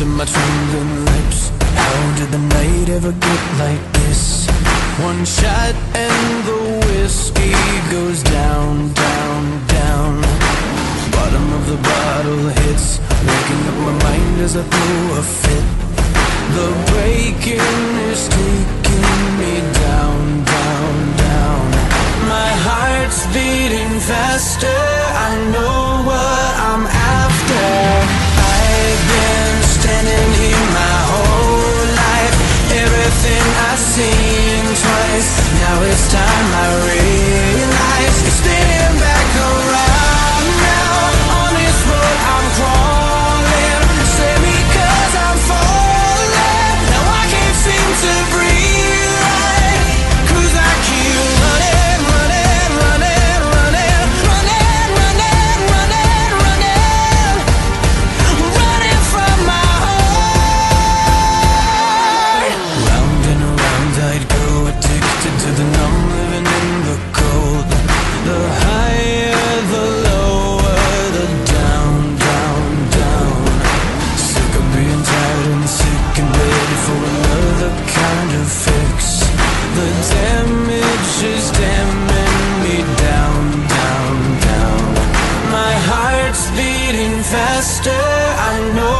to my trembling lips. How did the night ever get like this? One shot and the whiskey goes down, down, down. Bottom of the bottle hits. Waking up my mind as I throw a fit. The seem twice. Now it's time I realize. fix. The damage is damning me down, down, down. My heart's beating faster, I know.